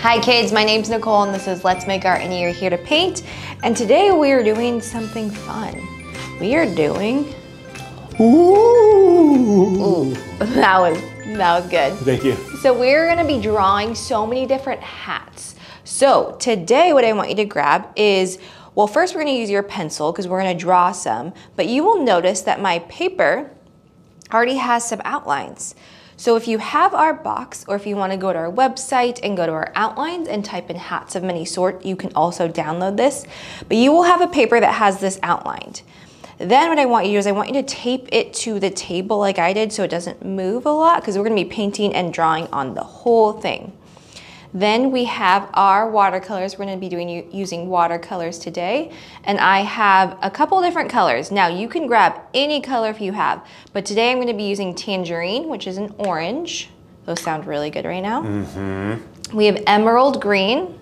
Hi kids, my name's Nicole and this is Let's Make Art and you're here to paint. And today we are doing something fun. We are doing, Ooh. that was, that was good. Thank you. So we're gonna be drawing so many different hats. So today what I want you to grab is, well first we're gonna use your pencil because we're gonna draw some, but you will notice that my paper already has some outlines. So if you have our box or if you wanna go to our website and go to our outlines and type in hats of many sort, you can also download this. But you will have a paper that has this outlined. Then what I want you to do is I want you to tape it to the table like I did so it doesn't move a lot because we're gonna be painting and drawing on the whole thing. Then we have our watercolors. We're gonna be doing using watercolors today. And I have a couple different colors. Now you can grab any color if you have, but today I'm gonna be using tangerine, which is an orange. Those sound really good right now. Mm -hmm. We have emerald green.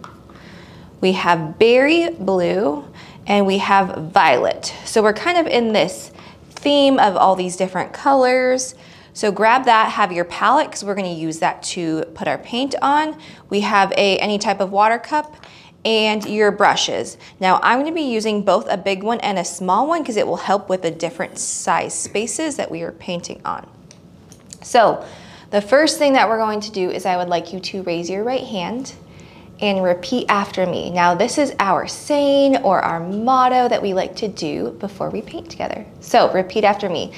We have berry blue and we have violet. So we're kind of in this theme of all these different colors. So grab that, have your palette, because we're gonna use that to put our paint on. We have a any type of water cup and your brushes. Now I'm gonna be using both a big one and a small one because it will help with the different size spaces that we are painting on. So the first thing that we're going to do is I would like you to raise your right hand and repeat after me. Now this is our saying or our motto that we like to do before we paint together. So repeat after me.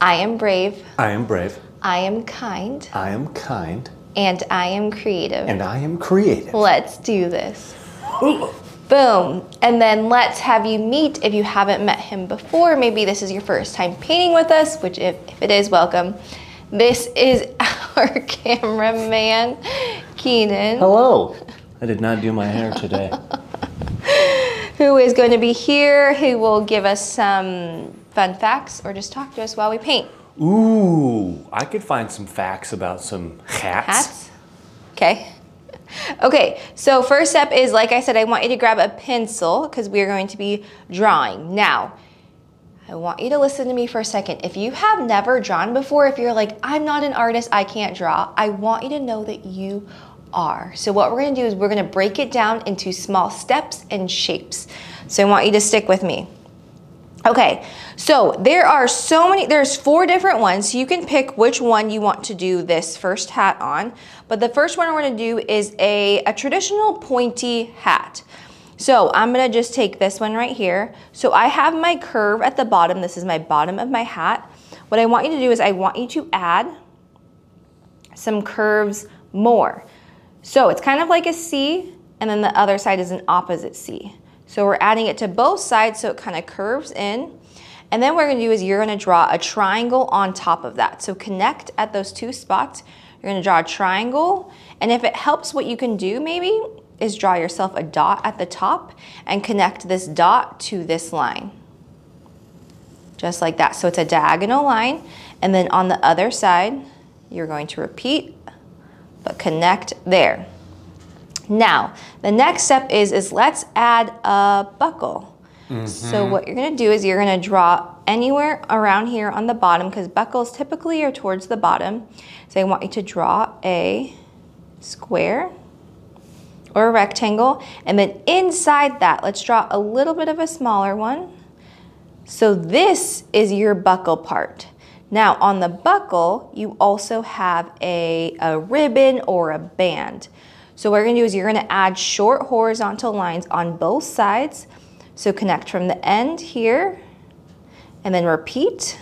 I am brave. I am brave. I am kind. I am kind. And I am creative. And I am creative. Let's do this. Boom. And then let's have you meet if you haven't met him before. Maybe this is your first time painting with us, which if, if it is, welcome. This is our cameraman, Keenan. Hello. I did not do my hair today. who is going to be here, who will give us some fun facts or just talk to us while we paint. Ooh, I could find some facts about some hats. Hats? Okay. Okay, so first step is, like I said, I want you to grab a pencil because we are going to be drawing. Now, I want you to listen to me for a second. If you have never drawn before, if you're like, I'm not an artist, I can't draw, I want you to know that you are. So what we're gonna do is we're gonna break it down into small steps and shapes. So I want you to stick with me. Okay, so there are so many, there's four different ones. You can pick which one you want to do this first hat on. But the first one we're gonna do is a, a traditional pointy hat. So I'm gonna just take this one right here. So I have my curve at the bottom. This is my bottom of my hat. What I want you to do is I want you to add some curves more. So it's kind of like a C, and then the other side is an opposite C. So we're adding it to both sides so it kind of curves in. And then what we're gonna do is you're gonna draw a triangle on top of that. So connect at those two spots. You're gonna draw a triangle. And if it helps, what you can do maybe is draw yourself a dot at the top and connect this dot to this line. Just like that. So it's a diagonal line. And then on the other side, you're going to repeat, but connect there. Now, the next step is, is let's add a buckle. Mm -hmm. So what you're gonna do is you're gonna draw anywhere around here on the bottom because buckles typically are towards the bottom. So I want you to draw a square or a rectangle. And then inside that, let's draw a little bit of a smaller one. So this is your buckle part. Now on the buckle, you also have a, a ribbon or a band. So what you're gonna do is you're gonna add short horizontal lines on both sides. So connect from the end here and then repeat.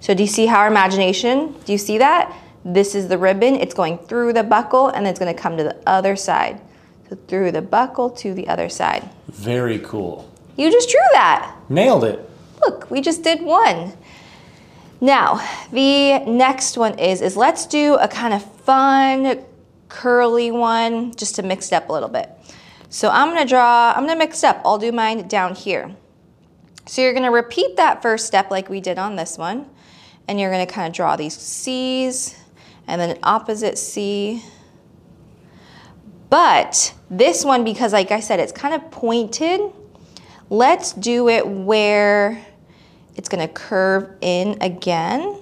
So do you see how our imagination, do you see that? This is the ribbon, it's going through the buckle and it's gonna come to the other side. So through the buckle to the other side. Very cool. You just drew that. Nailed it. Look, we just did one. Now, the next one is, is let's do a kind of fun, curly one just to mix it up a little bit. So I'm gonna draw, I'm gonna mix it up. I'll do mine down here. So you're gonna repeat that first step like we did on this one. And you're gonna kind of draw these C's and then an opposite C. But this one, because like I said, it's kind of pointed, let's do it where it's gonna curve in again.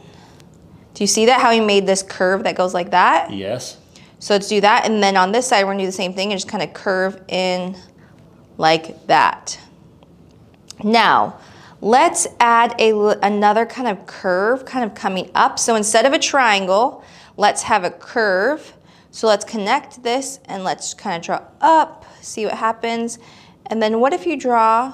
Do you see that, how he made this curve that goes like that? Yes. So let's do that. And then on this side, we're gonna do the same thing and just kind of curve in like that. Now, let's add a, another kind of curve kind of coming up. So instead of a triangle, let's have a curve. So let's connect this and let's kind of draw up, see what happens. And then what if you draw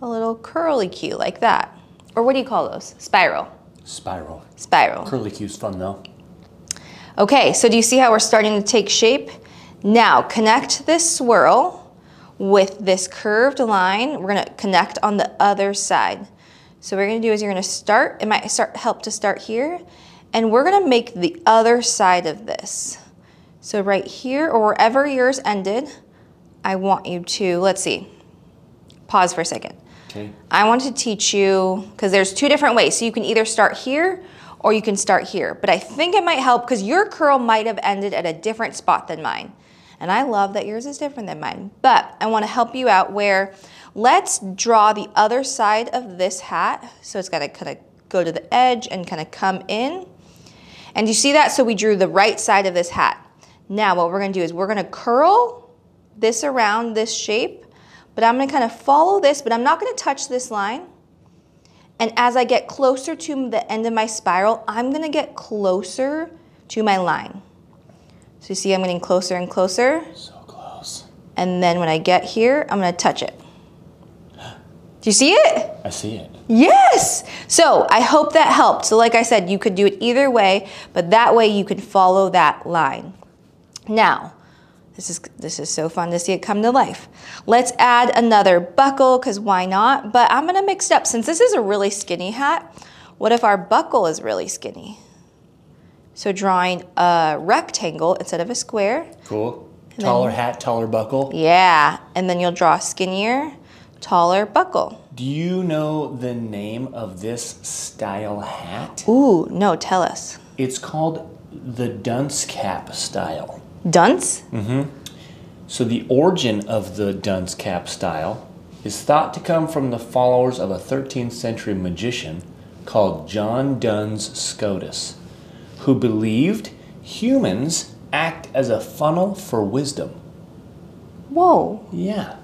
a little curly Q like that? Or what do you call those? Spiral. Spiral. Spiral. Curly Q's fun though. Okay, so do you see how we're starting to take shape? Now connect this swirl with this curved line. We're gonna connect on the other side. So what we're gonna do is you're gonna start, it might start help to start here, and we're gonna make the other side of this. So right here or wherever yours ended, I want you to, let's see, pause for a second. Okay. I want to teach you, because there's two different ways. So you can either start here or you can start here. But I think it might help because your curl might have ended at a different spot than mine. And I love that yours is different than mine. But I want to help you out where let's draw the other side of this hat. So it's got to kind of go to the edge and kind of come in. And you see that? So we drew the right side of this hat. Now what we're going to do is we're going to curl this around this shape but I'm gonna kind of follow this, but I'm not gonna touch this line. And as I get closer to the end of my spiral, I'm gonna get closer to my line. So you see I'm getting closer and closer. So close. And then when I get here, I'm gonna touch it. Do you see it? I see it. Yes! So I hope that helped. So like I said, you could do it either way, but that way you can follow that line. Now, this is, this is so fun to see it come to life. Let's add another buckle, because why not? But I'm gonna mix it up. Since this is a really skinny hat, what if our buckle is really skinny? So drawing a rectangle instead of a square. Cool. Taller hat, taller buckle. Yeah, and then you'll draw skinnier, taller buckle. Do you know the name of this style hat? Ooh, no, tell us. It's called the dunce cap style. Dunce? Mhm. So the origin of the dunce cap style is thought to come from the followers of a 13th century magician called John Duns Scotus, who believed humans act as a funnel for wisdom. Whoa. Yeah.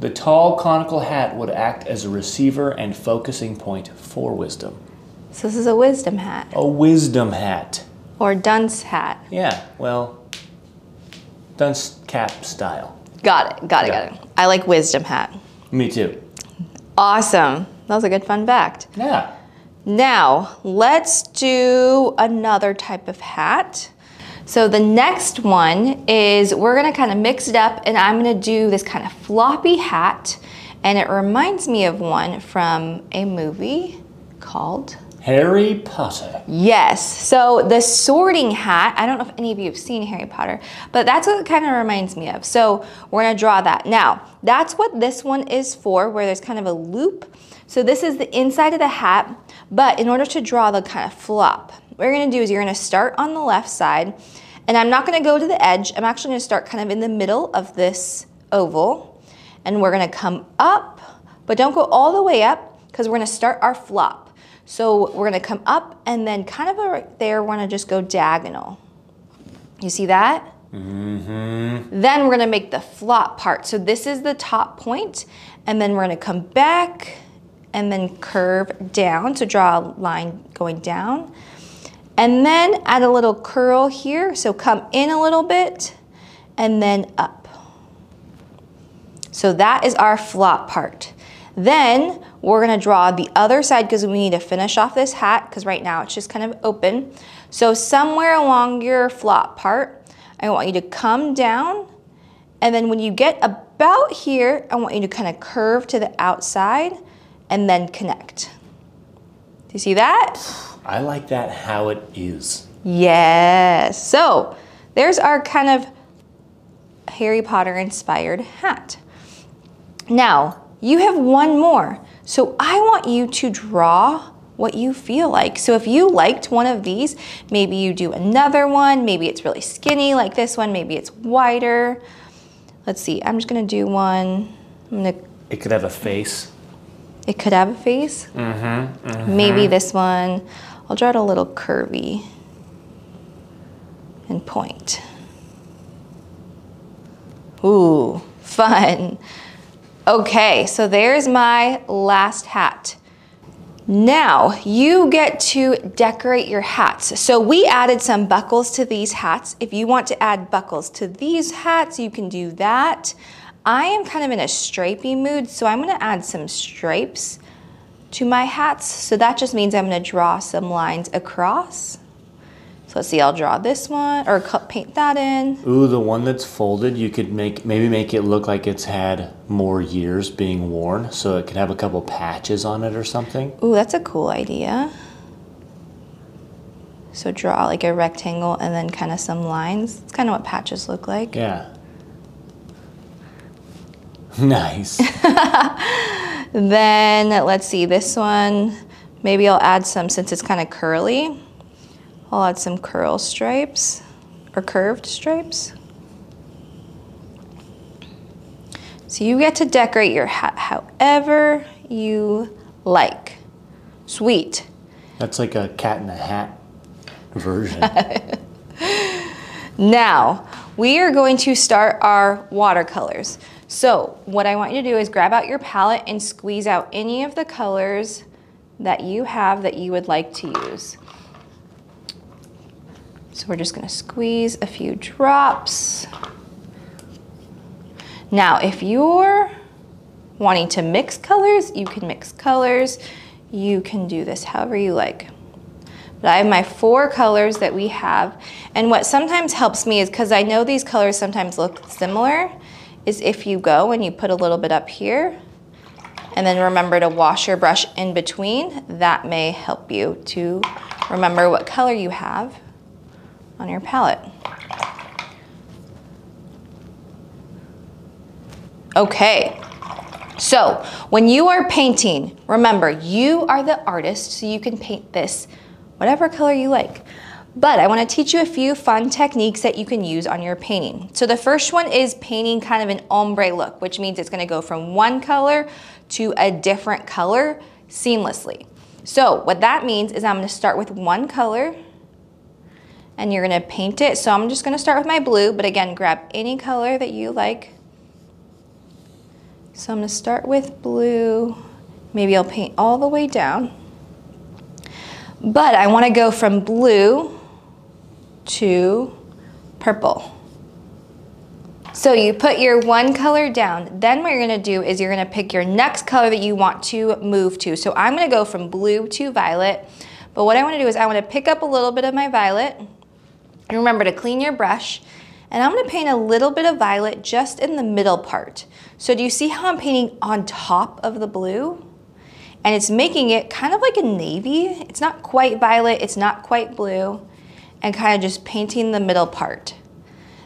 The tall conical hat would act as a receiver and focusing point for wisdom. So this is a wisdom hat A wisdom hat. or dunce hat. Yeah, well, dunce cap style. Got it, got it, got it. I like wisdom hat. Me too. Awesome. That was a good fun fact. Yeah. Now, let's do another type of hat. So the next one is we're gonna kind of mix it up and I'm gonna do this kind of floppy hat. And it reminds me of one from a movie called Harry Potter. Yes. So the sorting hat, I don't know if any of you have seen Harry Potter, but that's what it kind of reminds me of. So we're going to draw that. Now, that's what this one is for, where there's kind of a loop. So this is the inside of the hat, but in order to draw the kind of flop, what you're going to do is you're going to start on the left side, and I'm not going to go to the edge. I'm actually going to start kind of in the middle of this oval, and we're going to come up, but don't go all the way up because we're going to start our flop. So we're gonna come up and then kind of right there, we're gonna just go diagonal. You see that? Mm-hmm. Then we're gonna make the flop part. So this is the top point, and then we're gonna come back and then curve down. So draw a line going down. And then add a little curl here. So come in a little bit and then up. So that is our flop part. Then we're gonna draw the other side because we need to finish off this hat because right now it's just kind of open. So somewhere along your flop part, I want you to come down and then when you get about here, I want you to kind of curve to the outside and then connect. Do you see that? I like that how it is. Yes. So there's our kind of Harry Potter inspired hat. Now, you have one more. So I want you to draw what you feel like. So if you liked one of these, maybe you do another one. Maybe it's really skinny like this one. Maybe it's wider. Let's see. I'm just going to do one. I'm to It could have a face. it could have a face. Mm-hmm, mm-hmm. Maybe this one. I'll draw it a little curvy. and point. Ooh, fun. Okay, so there's my last hat. Now you get to decorate your hats. So we added some buckles to these hats. If you want to add buckles to these hats, you can do that. I am kind of in a stripey mood, so I'm gonna add some stripes to my hats. So that just means I'm gonna draw some lines across. Let's see, I'll draw this one or paint that in. Ooh, the one that's folded, you could make maybe make it look like it's had more years being worn, so it could have a couple patches on it or something. Ooh, that's a cool idea. So draw like a rectangle and then kind of some lines. It's kind of what patches look like. Yeah. Nice. then let's see, this one, maybe I'll add some, since it's kind of curly, I'll add some curl stripes or curved stripes. So you get to decorate your hat however you like. Sweet. That's like a cat in a hat version. now, we are going to start our watercolors. So what I want you to do is grab out your palette and squeeze out any of the colors that you have that you would like to use. So we're just gonna squeeze a few drops. Now, if you're wanting to mix colors, you can mix colors. You can do this however you like. But I have my four colors that we have. And what sometimes helps me is because I know these colors sometimes look similar, is if you go and you put a little bit up here and then remember to wash your brush in between, that may help you to remember what color you have on your palette. Okay, so when you are painting, remember you are the artist, so you can paint this whatever color you like. But I wanna teach you a few fun techniques that you can use on your painting. So the first one is painting kind of an ombre look, which means it's gonna go from one color to a different color seamlessly. So what that means is I'm gonna start with one color and you're gonna paint it. So I'm just gonna start with my blue, but again, grab any color that you like. So I'm gonna start with blue. Maybe I'll paint all the way down. But I wanna go from blue to purple. So you put your one color down. Then what you're gonna do is you're gonna pick your next color that you want to move to. So I'm gonna go from blue to violet. But what I wanna do is I wanna pick up a little bit of my violet. And remember to clean your brush. And I'm gonna paint a little bit of violet just in the middle part. So do you see how I'm painting on top of the blue? And it's making it kind of like a navy. It's not quite violet, it's not quite blue and kind of just painting the middle part.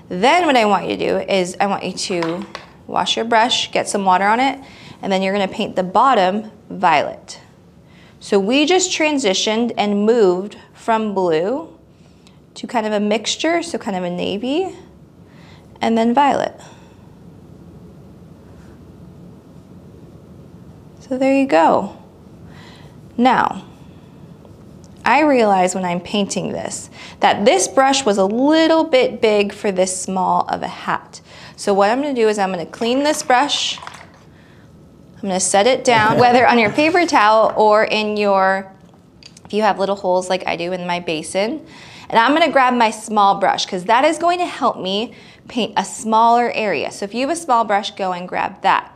Then what I want you to do is I want you to wash your brush, get some water on it, and then you're gonna paint the bottom violet. So we just transitioned and moved from blue to kind of a mixture, so kind of a navy, and then violet. So there you go. Now, I realize when I'm painting this that this brush was a little bit big for this small of a hat. So what I'm gonna do is I'm gonna clean this brush. I'm gonna set it down, whether on your paper towel or in your, if you have little holes like I do in my basin. And I'm gonna grab my small brush because that is going to help me paint a smaller area. So if you have a small brush, go and grab that.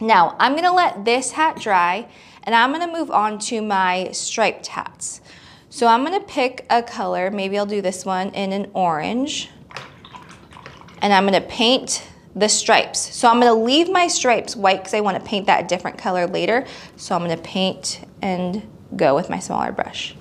Now, I'm gonna let this hat dry and I'm gonna move on to my striped hats. So I'm gonna pick a color, maybe I'll do this one in an orange, and I'm gonna paint the stripes. So I'm gonna leave my stripes white because I wanna paint that a different color later. So I'm gonna paint and go with my smaller brush.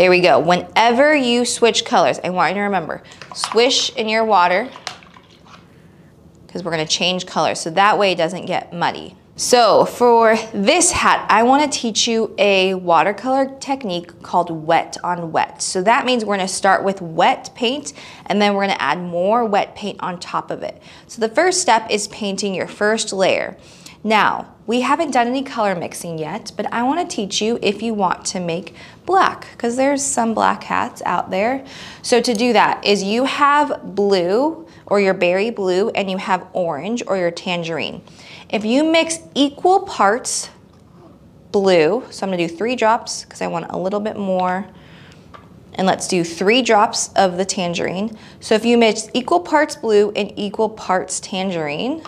There we go. Whenever you switch colors, I want you to remember, swish in your water because we're gonna change color so that way it doesn't get muddy. So for this hat, I wanna teach you a watercolor technique called wet on wet. So that means we're gonna start with wet paint and then we're gonna add more wet paint on top of it. So the first step is painting your first layer. Now, we haven't done any color mixing yet, but I wanna teach you if you want to make black, because there's some black hats out there. So to do that is you have blue or your berry blue and you have orange or your tangerine. If you mix equal parts blue, so I'm gonna do three drops because I want a little bit more, and let's do three drops of the tangerine. So if you mix equal parts blue and equal parts tangerine,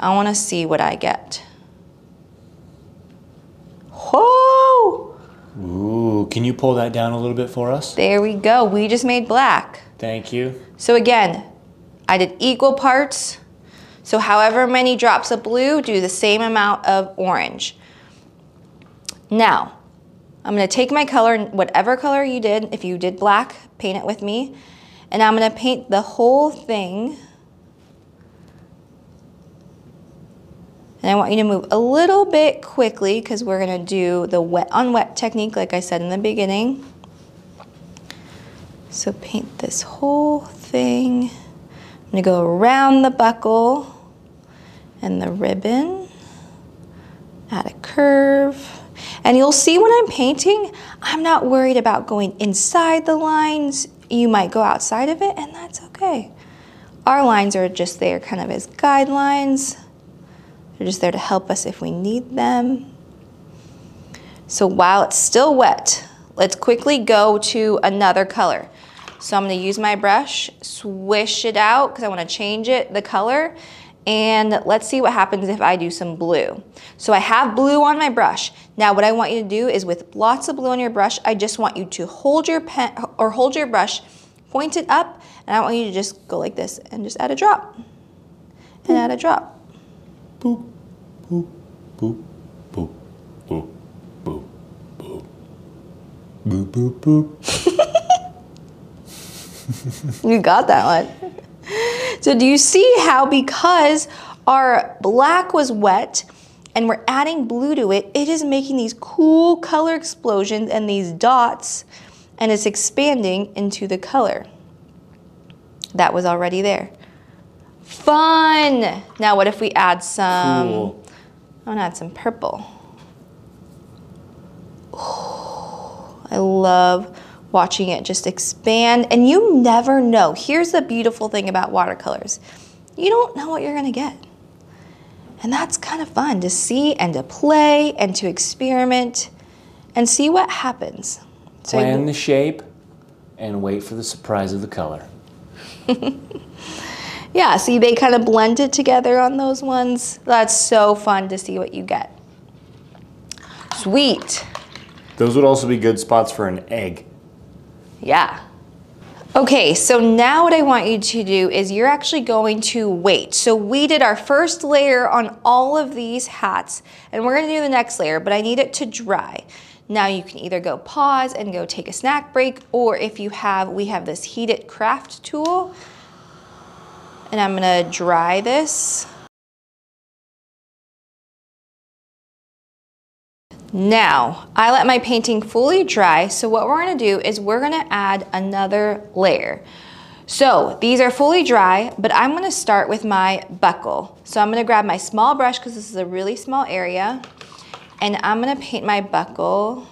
I wanna see what I get. Whoa! Ooh, can you pull that down a little bit for us? There we go, we just made black. Thank you. So again, I did equal parts. So however many drops of blue, do the same amount of orange. Now, I'm gonna take my color, whatever color you did, if you did black, paint it with me. And I'm gonna paint the whole thing And I want you to move a little bit quickly because we're gonna do the wet on wet technique like I said in the beginning. So paint this whole thing. I'm gonna go around the buckle and the ribbon, add a curve. And you'll see when I'm painting, I'm not worried about going inside the lines. You might go outside of it and that's okay. Our lines are just there kind of as guidelines. They're just there to help us if we need them. So while it's still wet, let's quickly go to another color. So I'm gonna use my brush, swish it out because I wanna change it, the color, and let's see what happens if I do some blue. So I have blue on my brush. Now what I want you to do is with lots of blue on your brush, I just want you to hold your pen or hold your brush, point it up, and I want you to just go like this and just add a drop and add a drop. Boop boop, boop, boop, boop, boop, boop. Boop, boop, boop. you got that one. So do you see how because our black was wet and we're adding blue to it, it is making these cool color explosions and these dots and it's expanding into the color that was already there. Fun! Now what if we add some cool. I want to add some purple. Oh, I love watching it just expand. And you never know. Here's the beautiful thing about watercolors. You don't know what you're going to get. And that's kind of fun to see and to play and to experiment and see what happens. So Plan the shape and wait for the surprise of the color. Yeah, see they kind of blended together on those ones. That's so fun to see what you get. Sweet. Those would also be good spots for an egg. Yeah. Okay, so now what I want you to do is you're actually going to wait. So we did our first layer on all of these hats and we're gonna do the next layer, but I need it to dry. Now you can either go pause and go take a snack break, or if you have, we have this heated craft tool and I'm gonna dry this. Now, I let my painting fully dry, so what we're gonna do is we're gonna add another layer. So these are fully dry, but I'm gonna start with my buckle. So I'm gonna grab my small brush because this is a really small area, and I'm gonna paint my buckle.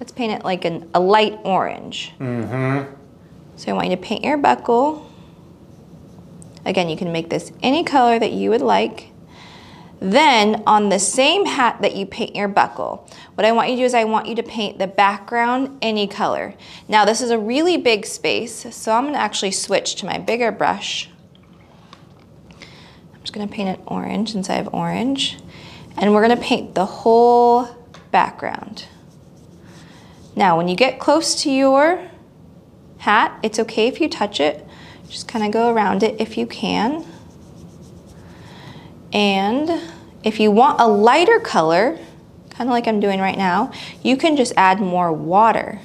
Let's paint it like an, a light orange. Mm -hmm. So I want you to paint your buckle. Again, you can make this any color that you would like. Then on the same hat that you paint your buckle, what I want you to do is I want you to paint the background any color. Now this is a really big space, so I'm gonna actually switch to my bigger brush. I'm just gonna paint it orange since I have orange. And we're gonna paint the whole background. Now when you get close to your hat, it's okay if you touch it, just kind of go around it if you can. And if you want a lighter color, kind of like I'm doing right now, you can just add more water.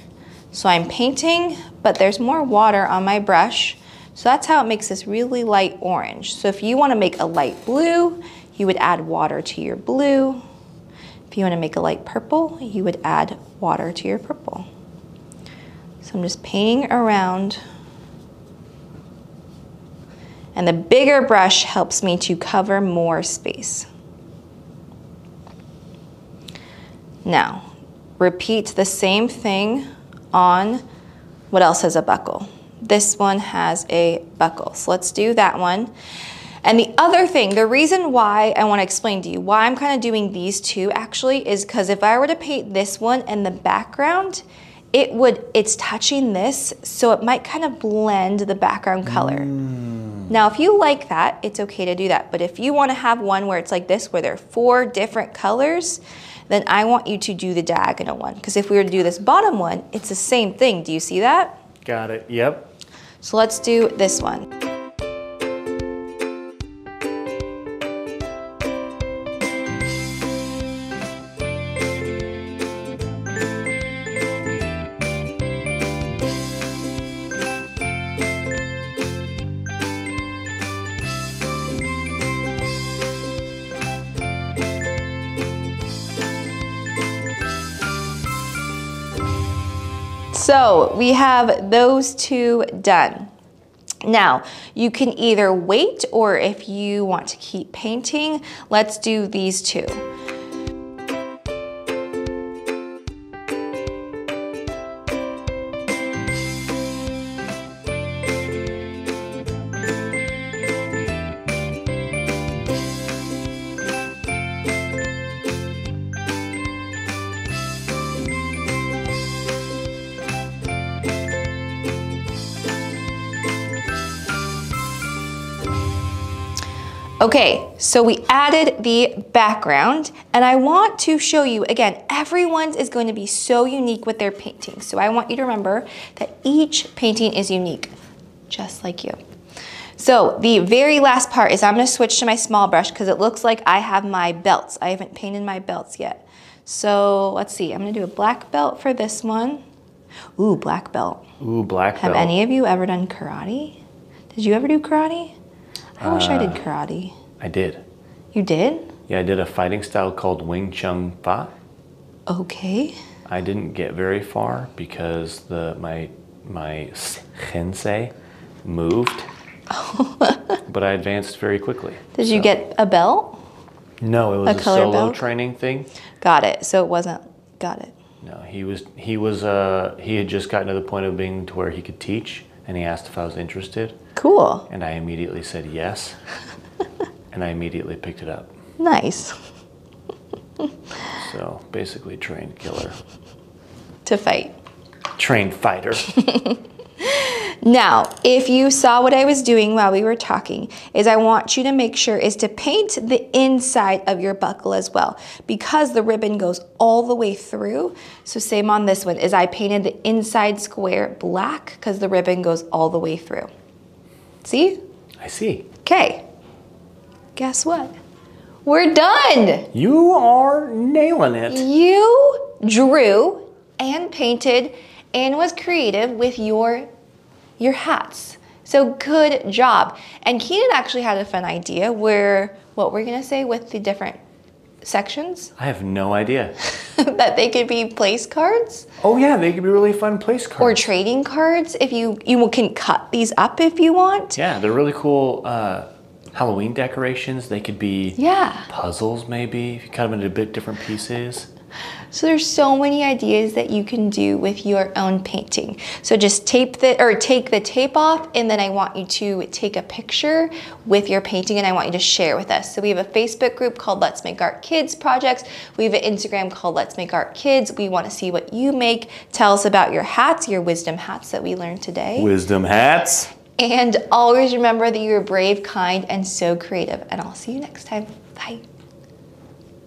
So I'm painting, but there's more water on my brush So that's how it makes this really light orange. So if you wanna make a light blue, you would add water to your blue. If you wanna make a light purple, you would add water to your purple. So I'm just painting around. And the bigger brush helps me to cover more space. Now, repeat the same thing on what else has a buckle. This one has a buckle. So let's do that one. And the other thing, the reason why I want to explain to you why I'm kind of doing these two actually is because if I were to paint this one in the background, it would, it's touching this, so it might kind of blend the background color. Mm. Now, if you like that, it's okay to do that. But if you want to have one where it's like this, where there are four different colors, then I want you to do the diagonal one. Because if we were to do this bottom one, it's the same thing. Do you see that? Got it, yep. So let's do this one. So we have those two done. Now, you can either wait or if you want to keep painting, let's do these two. Okay, so we added the background and I want to show you, again, everyone's is going to be so unique with their painting. So I want you to remember that each painting is unique, just like you. So the very last part is I'm gonna switch to my small brush because it looks like I have my belts. I haven't painted my belts yet. So let's see, I'm gonna do a black belt for this one. Ooh, black belt. Ooh, black have belt. Have any of you ever done karate? Did you ever do karate? I wish uh, I did uh, karate. I did. You did? Yeah, I did a fighting style called Wing Chun Fa. Okay. I didn't get very far because the my my sensei moved. but I advanced very quickly. Did so. you get a belt? No, it was a, a solo belt? training thing. Got it. So it wasn't. Got it. No, he was he was uh he had just gotten to the point of being to where he could teach, and he asked if I was interested. Cool. And I immediately said yes. and I immediately picked it up. Nice. so basically, trained killer. To fight. Trained fighter. Now, if you saw what I was doing while we were talking, is I want you to make sure is to paint the inside of your buckle as well because the ribbon goes all the way through. So same on this one is I painted the inside square black because the ribbon goes all the way through. See? I see. Okay. Guess what? We're done. You are nailing it. You drew and painted and was creative with your your hats. So good job. And Keenan actually had a fun idea where what we're gonna say with the different sections? I have no idea. that they could be place cards? Oh yeah, they could be really fun place cards. Or trading cards if you you can cut these up if you want. Yeah, they're really cool uh, Halloween decorations. They could be yeah. puzzles maybe if you cut them into a bit different pieces. So there's so many ideas that you can do with your own painting. So just tape the, or take the tape off and then I want you to take a picture with your painting and I want you to share with us. So we have a Facebook group called Let's Make Art Kids Projects. We have an Instagram called Let's Make Art Kids. We want to see what you make. Tell us about your hats, your wisdom hats that we learned today. Wisdom hats. And always remember that you're brave, kind, and so creative. And I'll see you next time. Bye.